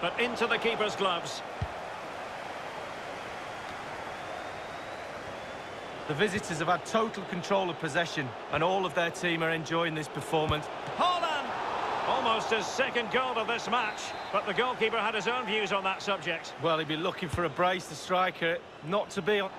But into the keeper's gloves. The visitors have had total control of possession, and all of their team are enjoying this performance. Holland! Almost his second goal of this match, but the goalkeeper had his own views on that subject. Well, he'd be looking for a brace, the striker, not to be on...